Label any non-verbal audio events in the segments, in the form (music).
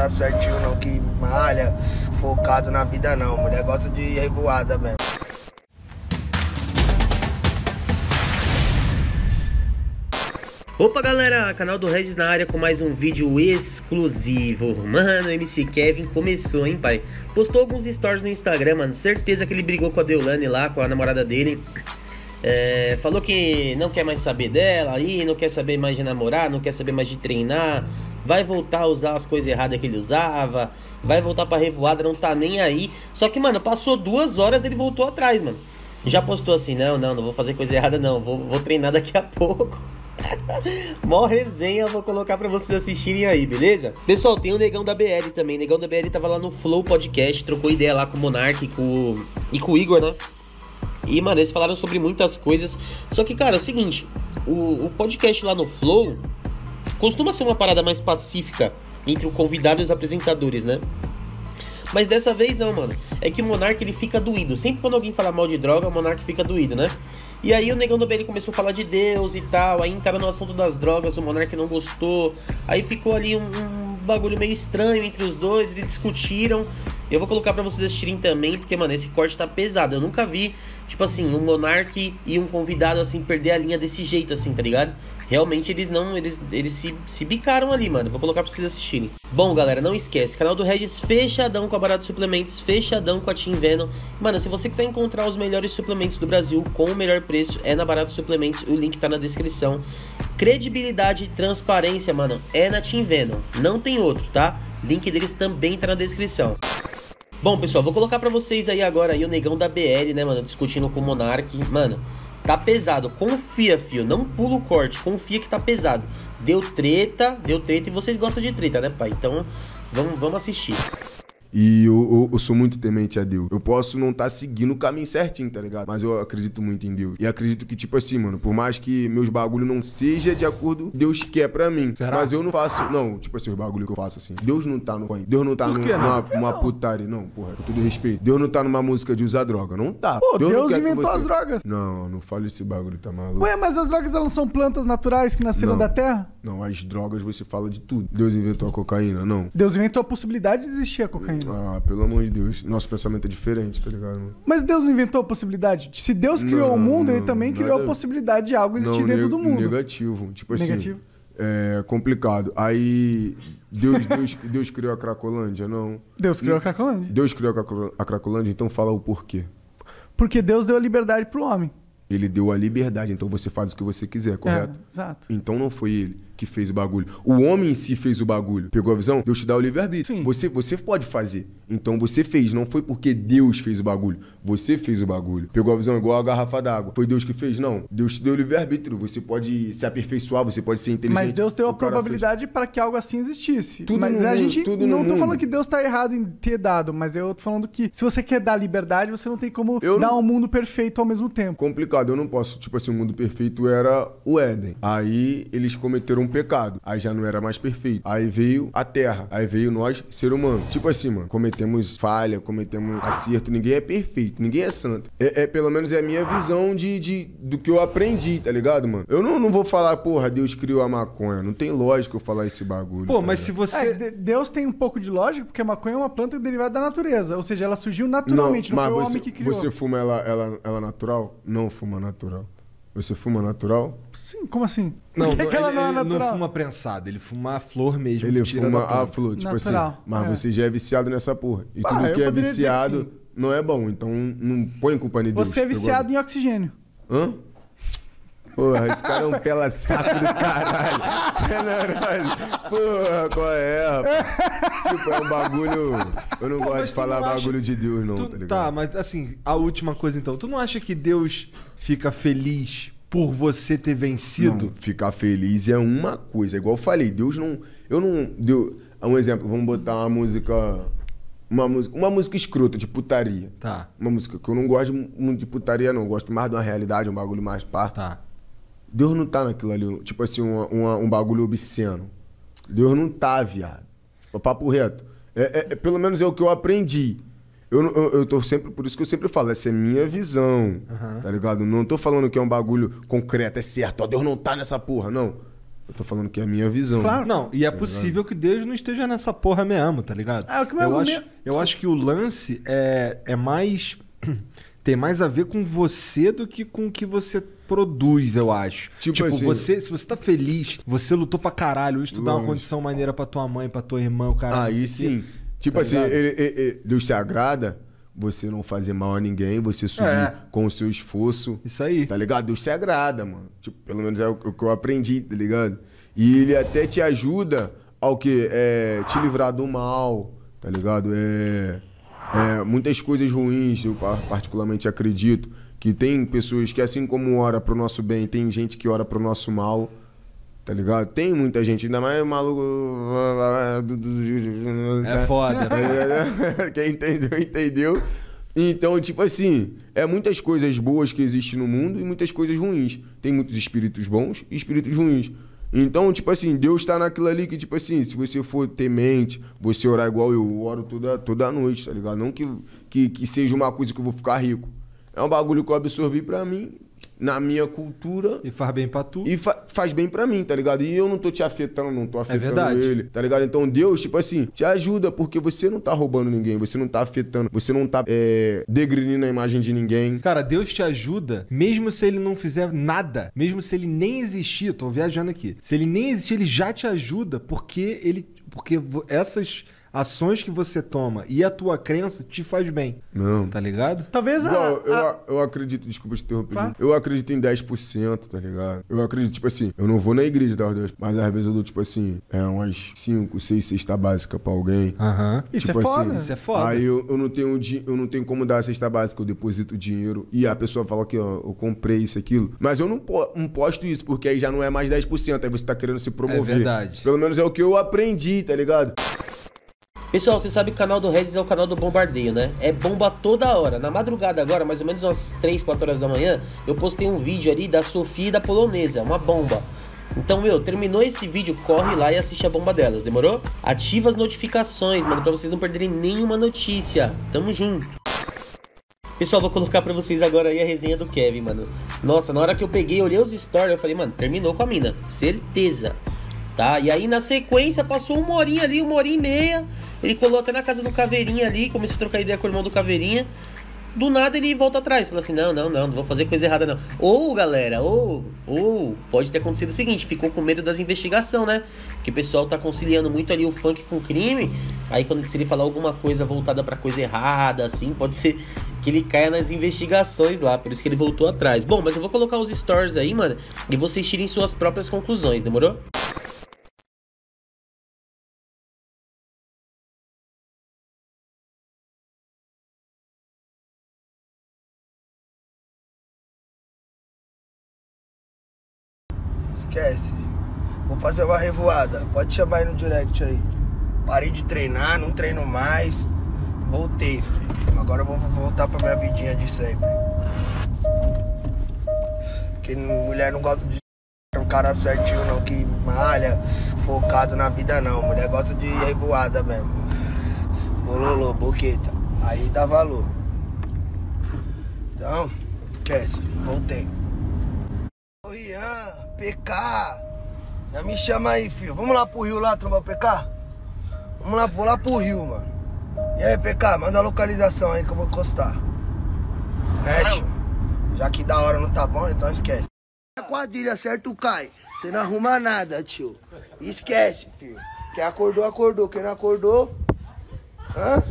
Tá certinho não, que malha, focado na vida não. Mulher gosta de revoada mesmo. Opa galera, canal do Regis na área com mais um vídeo exclusivo. Mano, MC Kevin começou, hein pai? Postou alguns stories no Instagram, mano. Certeza que ele brigou com a Deolane lá, com a namorada dele. É, Falou que não quer mais saber dela aí Não quer saber mais de namorar, não quer saber mais de treinar Vai voltar a usar as coisas erradas que ele usava Vai voltar pra revoada, não tá nem aí Só que, mano, passou duas horas ele voltou atrás, mano Já postou assim, não, não, não vou fazer coisa errada não Vou, vou treinar daqui a pouco (laughs) Mó resenha, vou colocar pra vocês assistirem aí, beleza? Pessoal, tem o Negão da BL também. Negão da BL tava lá no Flow Podcast, trocou ideia lá com o Monark e com, e com o Igor, né? E, mano, eles falaram sobre muitas coisas. Só que, cara, é o seguinte: o, o podcast lá no Flow costuma ser uma parada mais pacífica entre o convidado e os apresentadores, né? Mas dessa vez não, mano. É que o Monark ele fica doído. Sempre quando alguém fala mal de droga, o Monark fica doído, né? E aí o Negão do BL começou a falar de Deus e tal. Aí entraram no assunto das drogas, o Monark não gostou. Aí ficou ali um, um bagulho meio estranho entre os dois, eles discutiram. Eu vou colocar para vocês assistirem também, porque, mano, esse corte tá pesado. Eu nunca vi, tipo assim, um Monark e um convidado, assim, perder a linha desse jeito, assim, tá ligado? Realmente eles não, eles, eles se, se bicaram ali, mano. Vou colocar pra vocês assistirem. Bom, galera, não esquece, canal do Regis fechadão com a Barato Suplementos, fechadão com a Team Venom. Mano, se você quiser encontrar os melhores suplementos do Brasil com o melhor preço, é na Barato Suplementos, o link tá na descrição. Credibilidade e transparência, mano, é na Team Venom, não tem outro, tá? Link deles também tá na descrição. Bom, pessoal, vou colocar pra vocês aí agora aí o negão da BL, né, mano, discutindo com o Monark. Mano, tá pesado. Confia, fio. Não pula o corte. Confia que tá pesado. Deu treta, deu treta e vocês gostam de treta, né, pai? Então, vamos, vamos assistir. E eu, eu, eu, sou muito temente a Deus. Eu posso não estar tá seguindo o caminho certinho, tá ligado? Mas eu acredito muito em Deus. E acredito que, tipo assim, mano, por mais que meus bagulho não seja de acordo com Deus quer pra mim. Será? Mas eu não faço. Não, tipo assim, os bagulho que eu faço assim. Deus não tá no coin. Deus não tá numa, numa putaria. Não, porra, com todo respeito. Deus não tá numa música de usar droga. Não tá. Pô, Deus, Deus inventou você... as drogas. Não, não fale esse bagulho, tá maluco. Ué, mas as drogas elas são plantas naturais que nasceram não, da terra? Não, as drogas você fala de tudo. Deus inventou a cocaína, não. Deus inventou a possibilidade de existir a cocaína. Ah, pelo amor de Deus. Nosso pensamento é diferente, tá ligado? Mano? Mas Deus não inventou a possibilidade? Se Deus criou não, o mundo, não, ele também criou a possibilidade de algo existir não, dentro do mundo. Negativo. Tipo assim. Negativo. É complicado. Aí Deus, Deus, Deus criou a Cracolândia, não? Deus criou a Cracolândia. Deus criou a Cracolândia, então fala o porquê. Porque Deus deu a liberdade pro homem. Ele deu a liberdade, então você faz o que você quiser, correto? É, exato. Então não foi ele que fez o bagulho. O homem em si fez o bagulho. Pegou a visão? Deus te dá o livre-arbítrio. Você, você pode fazer. Então você fez. Não foi porque Deus fez o bagulho. Você fez o bagulho. Pegou a visão igual a garrafa d'água. Foi Deus que fez? Não. Deus te deu o livre-arbítrio. Você pode se aperfeiçoar, você pode ser inteligente. Mas Deus deu a probabilidade para que algo assim existisse. Tudo mas a gente tudo não tô falando que Deus tá errado em ter dado, mas eu tô falando que se você quer dar liberdade, você não tem como eu dar não... um mundo perfeito ao mesmo tempo. Complicado. Eu não posso. Tipo assim, o mundo perfeito era o Éden. Aí eles cometeram um pecado. Aí já não era mais perfeito. Aí veio a terra. Aí veio nós, ser humano. Tipo assim, mano, cometemos falha, cometemos acerto. Ninguém é perfeito, ninguém é santo. É, é pelo menos é a minha visão de, de, do que eu aprendi, tá ligado, mano? Eu não, não vou falar, porra, Deus criou a maconha. Não tem lógica eu falar esse bagulho. Pô, tá mas se você. É, Deus tem um pouco de lógica, porque a maconha é uma planta derivada da natureza. Ou seja, ela surgiu naturalmente, não, não foi você, o homem que criou. Você fuma ela, ela, ela natural? Não fuma natural. Você fuma natural? Sim, como assim? Não, que ela não, é não fuma prensado, ele fuma a flor mesmo. Ele fuma a flor, tipo assim, natural, assim. Mas é. você já é viciado nessa porra. E ah, tudo que é viciado não é bom. Então não põe culpa em Deus. Você é viciado em oxigênio. Hã? Porra, esse cara é um pela saco do caralho. Você é neurose. Porra, qual é, rapaz? Tipo, é um bagulho. Eu não Pô, gosto de falar bagulho acha... de Deus, não, tu... tá ligado? Tá, mas assim, a última coisa então. Tu não acha que Deus fica feliz por você ter vencido? Não, ficar feliz é uma coisa. Igual eu falei, Deus não. Eu não. Deu, um exemplo, vamos botar uma música. Uma música, uma música escrota, de putaria. Tá. Uma música que eu não gosto muito de putaria, não. Eu gosto mais de uma realidade, um bagulho mais pá. Tá. Deus não tá naquilo ali, tipo assim, uma, uma, um bagulho obsceno. Deus não tá, viado. O papo reto. É, é, é, pelo menos é o que eu aprendi. Eu, eu, eu tô sempre, por isso que eu sempre falo, essa é minha visão, uhum. tá ligado? Não tô falando que é um bagulho concreto, é certo, ó, Deus não tá nessa porra, não. Eu tô falando que é a minha visão. Claro. Não, e é tá possível que Deus não esteja nessa porra mesmo, tá ligado? Ah, o que eu, acho, eu acho que o lance é, é mais. (clears throat) tem mais a ver com você do que com o que você produz, eu acho. Tipo, tipo assim, você, se você tá feliz, você lutou pra caralho, hoje tu dá uma condição maneira pra tua mãe, pra tua irmã, o cara. Aí sim. Tipo tá assim, ele, ele, ele, Deus te agrada, você não fazer mal a ninguém, você subir é. com o seu esforço. Isso aí. Tá ligado? Deus te agrada, mano. Tipo, pelo menos é o que eu aprendi, tá ligado? E ele até te ajuda ao que? É, te livrar do mal, tá ligado? É, é, muitas coisas ruins, eu particularmente acredito, que tem pessoas que assim como ora pro nosso bem, tem gente que ora pro nosso mal, tá ligado? Tem muita gente, ainda mais maluco... É foda. (laughs) Quem entendeu, entendeu. Então, tipo assim, é muitas coisas boas que existem no mundo e muitas coisas ruins. Tem muitos espíritos bons e espíritos ruins. Então, tipo assim, Deus tá naquilo ali que, tipo assim, se você for temente, você orar igual eu oro toda, toda noite, tá ligado? Não que, que, que seja uma coisa que eu vou ficar rico. É um bagulho que eu absorvi pra mim, na minha cultura. E faz bem pra tu. E fa faz bem pra mim, tá ligado? E eu não tô te afetando, não tô é afetando é ele, tá ligado? Então Deus, tipo assim, te ajuda, porque você não tá roubando ninguém, você não tá afetando, você não tá é, degrinindo a imagem de ninguém. Cara, Deus te ajuda, mesmo se ele não fizer nada, mesmo se ele nem existir, tô viajando aqui. Se ele nem existir, ele já te ajuda, porque ele. Porque essas ações que você toma e a tua crença te faz bem. Não. Tá ligado? Talvez a, Igual, eu, a... eu acredito, desculpa te interromper. Claro. Eu acredito em 10%, tá ligado? Eu acredito, tipo assim, eu não vou na igreja, tá, Deus? Mas às vezes eu dou, tipo assim, é umas 5, 6 cesta básica pra alguém. Aham. Isso tipo é foda. Assim, Isso é foda. Aí eu, eu, não tenho, eu não tenho como dar a cesta básica, eu deposito dinheiro e a pessoa fala que, ó, eu comprei isso, aquilo. Mas eu não, não posto isso, porque aí já não é mais 10%, aí você tá querendo se promover. É verdade. Pelo menos é o que eu aprendi, tá ligado? Pessoal, você sabe que o canal do Regis é o canal do Bombardeio, né? É bomba toda hora. Na madrugada agora, mais ou menos umas 3, 4 horas da manhã, eu postei um vídeo ali da Sofia e da Polonesa, uma bomba. Então, meu, terminou esse vídeo, corre lá e assiste a bomba delas, demorou? Ativa as notificações, mano, pra vocês não perderem nenhuma notícia. Tamo junto. Pessoal, vou colocar pra vocês agora aí a resenha do Kevin, mano. Nossa, na hora que eu peguei, olhei os stories, eu falei, mano, terminou com a mina. Certeza tá? E aí na sequência passou uma horinha ali, uma hora e meia. Ele colou até na casa do Caveirinha ali, começou a trocar ideia com o irmão do Caveirinha. Do nada ele volta atrás, fala assim: não, não, não, não vou fazer coisa errada não. Ou galera, ou, ou pode ter acontecido o seguinte: ficou com medo das investigações, né? Que o pessoal tá conciliando muito ali o funk com o crime. Aí quando se ele falar alguma coisa voltada para coisa errada, assim, pode ser que ele caia nas investigações lá. Por isso que ele voltou atrás. Bom, mas eu vou colocar os stories aí, mano, e vocês tirem suas próprias conclusões, demorou? Vou fazer uma revoada. Pode chamar aí no direct aí. Parei de treinar, não treino mais. Voltei, filho. Agora eu vou voltar pra minha vidinha de sempre. Porque mulher não gosta de um cara certinho não, que malha, focado na vida não. Mulher gosta de revoada mesmo. Bololô, boqueta. Aí dá valor. Então, esquece. Voltei. PK. Já me chama aí, filho. Vamos lá pro Rio lá, trombar PK? Vamos lá, vou lá pro Rio, mano. E aí, PK, manda a localização aí que eu vou encostar. É, tio. Já que da hora não tá bom, então esquece. A quadrilha, certo, cai. Você não arruma nada, tio. Esquece, filho. Quem acordou, acordou. Quem não acordou. Hã?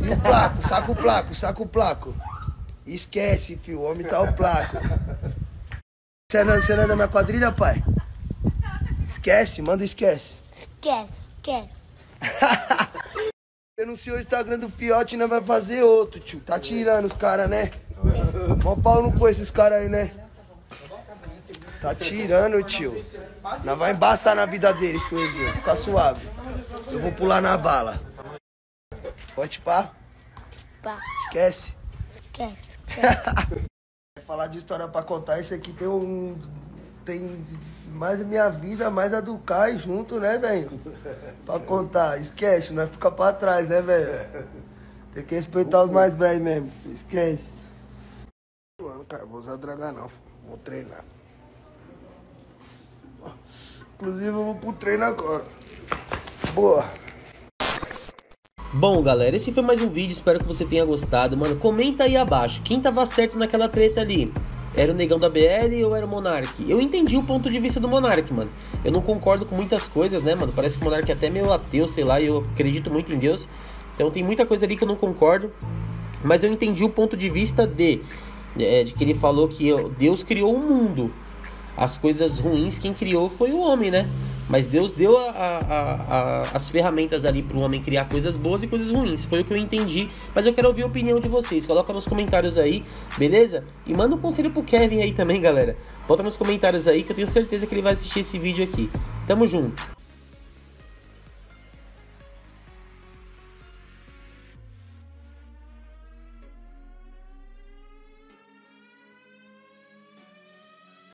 E o placo, saca o placo, saca o placo. Esquece, filho. O homem tá o placo. Você não, você não é da minha quadrilha, pai? Esquece, manda esquece. Esquece, esquece. (laughs) Denunciou o Instagram do Fiote e não vai fazer outro, tio. Tá tirando os caras, né? Mó pau no cu esses caras aí, né? Tá tirando, tio. Não vai embaçar na vida deles, tuezinho. Fica suave. Eu vou pular na bala. Pode pá? Pá. Esquece. Esquece. esquece. (laughs) falar de história pra contar, esse aqui tem um. Tem mais a minha vida, mais a do Kai junto, né, velho? Pra (laughs) contar. Esquece, não é ficar pra trás, né, velho? Tem que respeitar os mais velhos mesmo. Esquece. Mano, cara, vou usar draga não. Vou treinar. Inclusive, eu vou pro treino agora. Boa. Bom, galera, esse foi mais um vídeo, espero que você tenha gostado. Mano, comenta aí abaixo, quem tava certo naquela treta ali? Era o negão da BL ou era o Monark? Eu entendi o ponto de vista do Monark, mano. Eu não concordo com muitas coisas, né, mano? Parece que o Monark é até meio ateu, sei lá, e eu acredito muito em Deus. Então tem muita coisa ali que eu não concordo. Mas eu entendi o ponto de vista de, é, de que ele falou que Deus criou o mundo. As coisas ruins quem criou foi o homem, né? Mas Deus deu a, a, a, as ferramentas ali para o homem criar coisas boas e coisas ruins. Foi o que eu entendi. Mas eu quero ouvir a opinião de vocês. Coloca nos comentários aí, beleza? E manda um conselho pro Kevin aí também, galera. Bota nos comentários aí que eu tenho certeza que ele vai assistir esse vídeo aqui. Tamo junto.